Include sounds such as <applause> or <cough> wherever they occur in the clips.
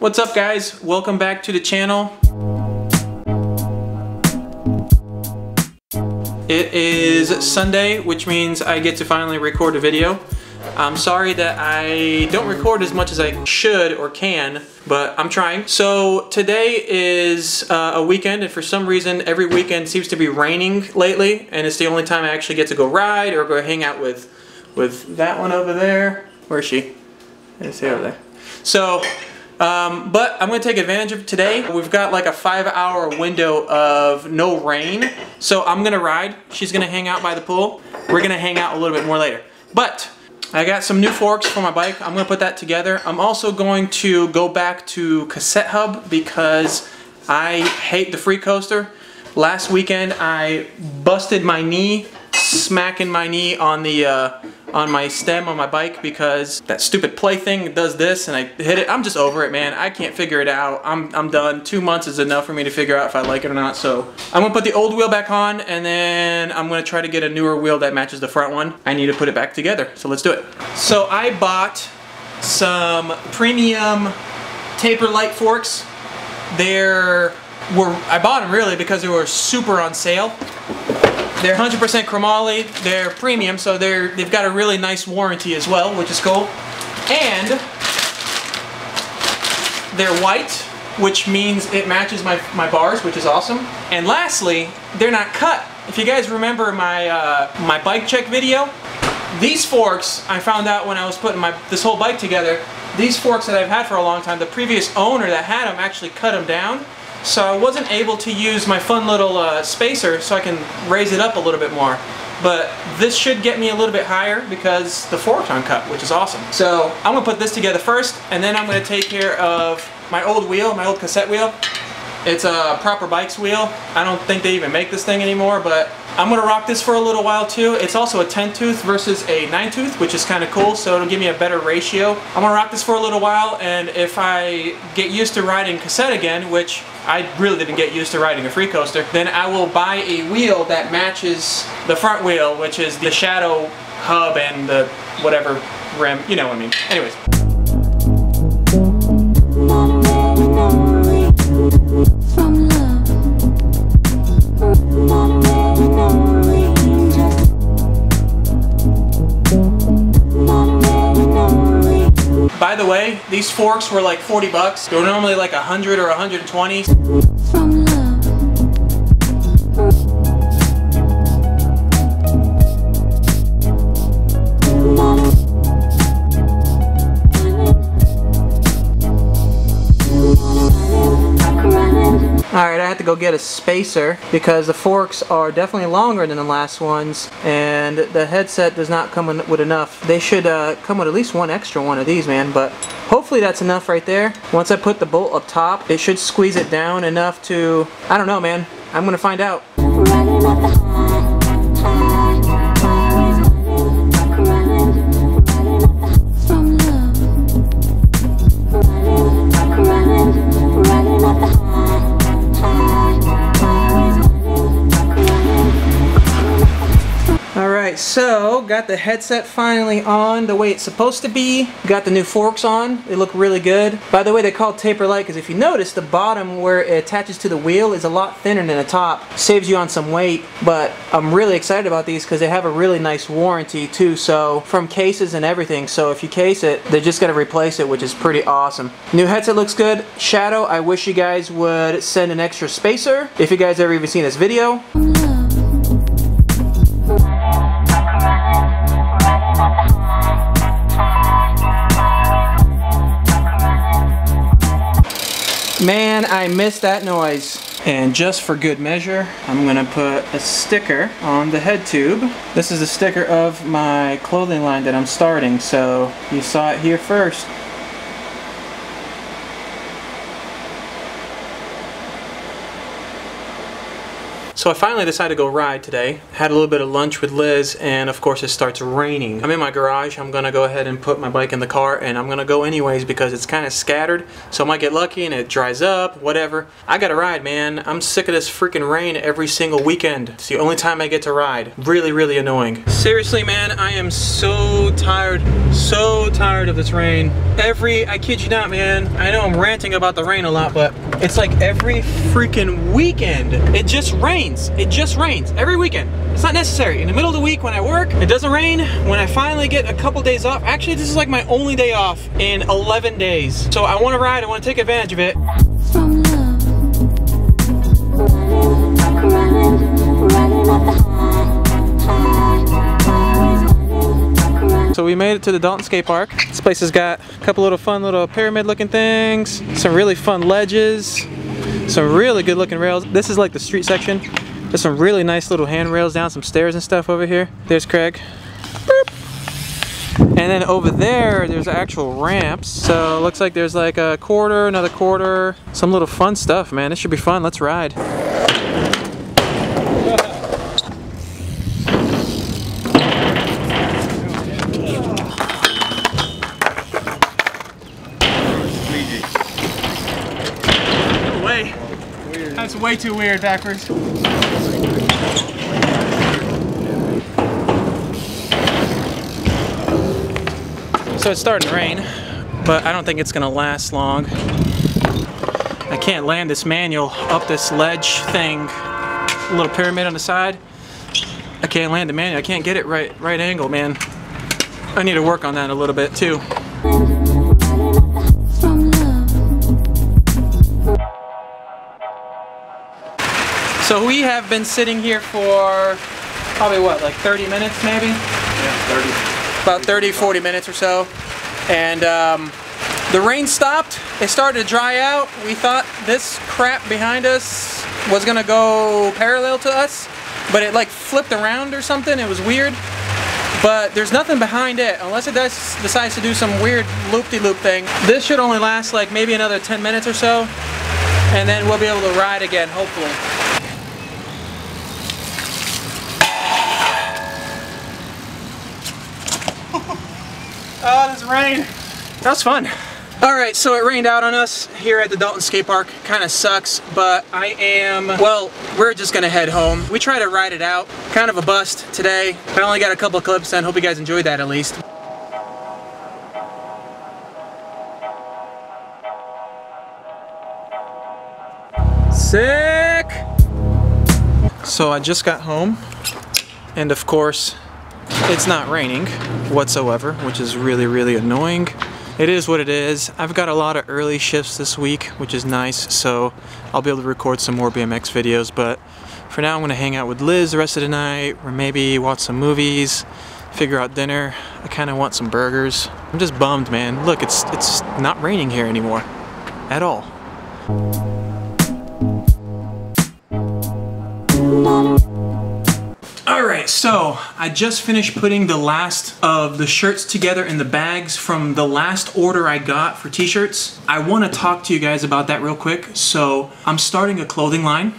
What's up guys? Welcome back to the channel. It is Sunday, which means I get to finally record a video. I'm sorry that I don't record as much as I should or can, but I'm trying. So today is uh, a weekend, and for some reason, every weekend seems to be raining lately, and it's the only time I actually get to go ride or go hang out with, with that one over there. Where is she? Is she over there? So, um, but I'm going to take advantage of today. We've got like a five hour window of no rain. So I'm going to ride. She's going to hang out by the pool. We're going to hang out a little bit more later. But I got some new forks for my bike. I'm going to put that together. I'm also going to go back to Cassette Hub because I hate the free coaster. Last weekend I busted my knee smacking my knee on the uh, on my stem on my bike because that stupid play thing does this and I hit it. I'm just over it, man. I can't figure it out. I'm, I'm done. Two months is enough for me to figure out if I like it or not. So I'm gonna put the old wheel back on and then I'm gonna try to get a newer wheel that matches the front one. I need to put it back together. So let's do it. So I bought some premium taper light forks. They're were I bought them really because they were super on sale. They're 100% chromoly, they're premium, so they're, they've got a really nice warranty as well, which is cool. And they're white, which means it matches my, my bars, which is awesome. And lastly, they're not cut. If you guys remember my, uh, my bike check video, these forks, I found out when I was putting my this whole bike together, these forks that I've had for a long time, the previous owner that had them actually cut them down so I wasn't able to use my fun little uh, spacer so I can raise it up a little bit more. But this should get me a little bit higher because the fork's uncut, which is awesome. So I'm gonna put this together first and then I'm gonna take care of my old wheel, my old cassette wheel. It's a proper bikes wheel. I don't think they even make this thing anymore, but I'm gonna rock this for a little while too. It's also a 10 tooth versus a 9 tooth, which is kind of cool, so it'll give me a better ratio. I'm gonna rock this for a little while, and if I get used to riding cassette again, which I really didn't get used to riding a free coaster, then I will buy a wheel that matches the front wheel, which is the Shadow hub and the whatever rim, you know what I mean. Anyways. By the way, these forks were like 40 bucks. They were normally like 100 or 120. Alright, I had to go get a spacer because the forks are definitely longer than the last ones and the headset does not come with enough. They should uh, come with at least one extra one of these, man, but hopefully that's enough right there. Once I put the bolt up top, it should squeeze it down enough to, I don't know, man. I'm gonna find out. So got the headset finally on the way it's supposed to be. Got the new forks on. They look really good. By the way, they call taper light because if you notice, the bottom where it attaches to the wheel is a lot thinner than the top. Saves you on some weight, but I'm really excited about these because they have a really nice warranty too. So from cases and everything. So if you case it, they just got to replace it, which is pretty awesome. New headset looks good. Shadow, I wish you guys would send an extra spacer. If you guys ever even seen this video. Man, I missed that noise. And just for good measure, I'm gonna put a sticker on the head tube. This is a sticker of my clothing line that I'm starting, so you saw it here first. So I finally decided to go ride today. Had a little bit of lunch with Liz and of course it starts raining. I'm in my garage. I'm gonna go ahead and put my bike in the car and I'm gonna go anyways because it's kind of scattered. So I might get lucky and it dries up, whatever. I gotta ride, man. I'm sick of this freaking rain every single weekend. It's the only time I get to ride. Really, really annoying. Seriously, man, I am so tired, so tired of this rain. Every, I kid you not, man. I know I'm ranting about the rain a lot, but it's like every freaking weekend, it just rains. It just rains every weekend. It's not necessary. In the middle of the week when I work, it doesn't rain. When I finally get a couple days off, actually this is like my only day off in 11 days. So I want to ride, I want to take advantage of it. So we made it to the Dalton Skate Park. This place has got a couple little fun little pyramid looking things, some really fun ledges, some really good looking rails. This is like the street section. There's some really nice little handrails down some stairs and stuff over here. There's Craig. Boop. And then over there, there's actual ramps. So it looks like there's like a quarter, another quarter, some little fun stuff, man. This should be fun. Let's ride. That's way too weird backwards. So it's starting to rain, but I don't think it's gonna last long. I can't land this manual up this ledge thing, little pyramid on the side. I can't land the manual. I can't get it right right angle, man. I need to work on that a little bit too. So we have been sitting here for probably what, like 30 minutes maybe? Yeah, 30. About 30, 40 minutes or so. And um, the rain stopped. It started to dry out. We thought this crap behind us was gonna go parallel to us, but it like flipped around or something. It was weird. But there's nothing behind it unless it does decides to do some weird loop-de-loop thing. This should only last like maybe another 10 minutes or so. And then we'll be able to ride again, hopefully. Oh, this rain. That was fun. All right, so it rained out on us here at the Dalton Skate Park. Kind of sucks, but I am, well, we're just gonna head home. We tried to ride it out. Kind of a bust today. I only got a couple of clips in. Hope you guys enjoyed that at least. Sick! So I just got home, and of course, it's not raining whatsoever, which is really, really annoying. It is what it is. I've got a lot of early shifts this week, which is nice, so I'll be able to record some more BMX videos, but for now I'm gonna hang out with Liz the rest of the night, or maybe watch some movies, figure out dinner. I kinda want some burgers. I'm just bummed, man. Look, it's, it's not raining here anymore. At all. Alright, so I just finished putting the last of the shirts together in the bags from the last order I got for t-shirts. I want to talk to you guys about that real quick. So I'm starting a clothing line.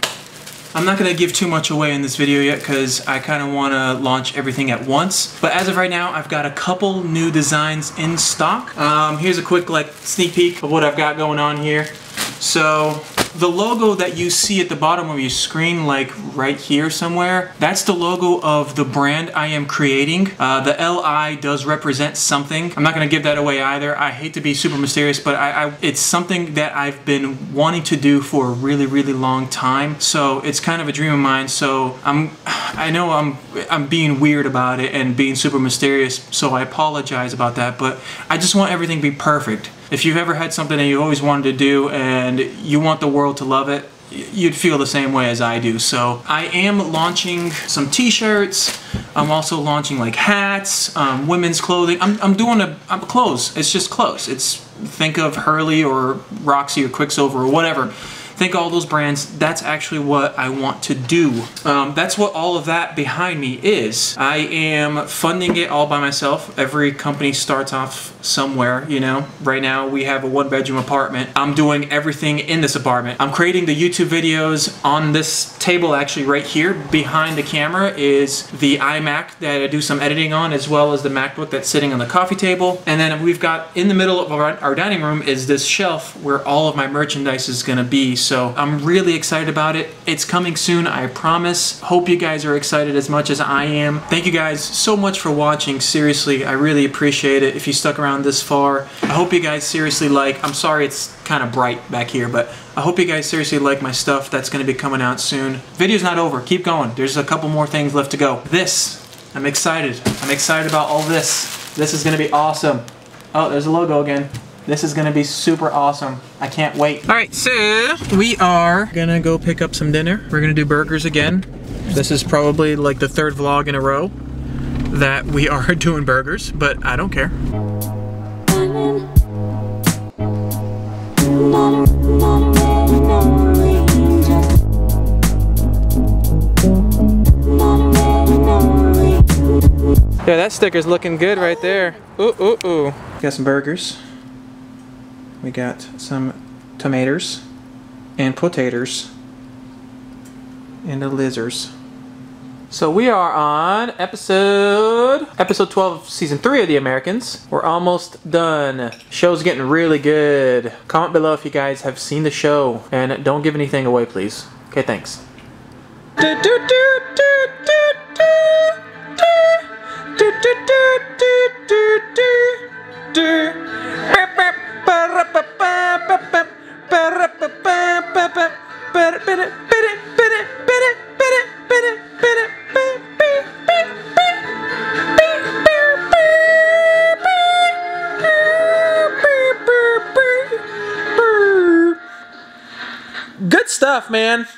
I'm not going to give too much away in this video yet because I kind of want to launch everything at once. But as of right now, I've got a couple new designs in stock. Um, here's a quick like sneak peek of what I've got going on here. So the logo that you see at the bottom of your screen, like right here somewhere, that's the logo of the brand I am creating. Uh, the LI does represent something. I'm not gonna give that away either. I hate to be super mysterious, but I, I, it's something that I've been wanting to do for a really, really long time. So it's kind of a dream of mine. So I'm, I know I'm, I'm being weird about it and being super mysterious. So I apologize about that, but I just want everything to be perfect. If you've ever had something that you always wanted to do and you want the world to love it, you'd feel the same way as I do. So I am launching some t-shirts. I'm also launching like hats, um, women's clothing. I'm, I'm doing a I'm clothes. It's just clothes. It's think of Hurley or Roxy or Quiksilver or whatever. Think all those brands, that's actually what I want to do. Um, that's what all of that behind me is. I am funding it all by myself. Every company starts off somewhere, you know. Right now we have a one bedroom apartment. I'm doing everything in this apartment. I'm creating the YouTube videos on this table actually right here. Behind the camera is the iMac that I do some editing on as well as the MacBook that's sitting on the coffee table. And then we've got in the middle of our, our dining room is this shelf where all of my merchandise is gonna be. So I'm really excited about it. It's coming soon, I promise. Hope you guys are excited as much as I am. Thank you guys so much for watching. Seriously, I really appreciate it. If you stuck around this far, I hope you guys seriously like, I'm sorry it's kind of bright back here, but I hope you guys seriously like my stuff that's gonna be coming out soon. Video's not over, keep going. There's a couple more things left to go. This, I'm excited. I'm excited about all this. This is gonna be awesome. Oh, there's a logo again. This is gonna be super awesome. I can't wait. All right, so we are gonna go pick up some dinner. We're gonna do burgers again. This is probably like the third vlog in a row that we <laughs> are doing burgers, but I don't care. Running. Not a, not a red, no ranger. Not a red, no ranger. Yeah, that sticker's looking good right there. Ooh, ooh, ooh. Got some burgers. We got some tomatoes and potatoes and the lizards. So we are on episode episode 12 of season 3 of The Americans. We're almost done. Show's getting really good. Comment below if you guys have seen the show and don't give anything away please. Okay, thanks. Good stuff, man.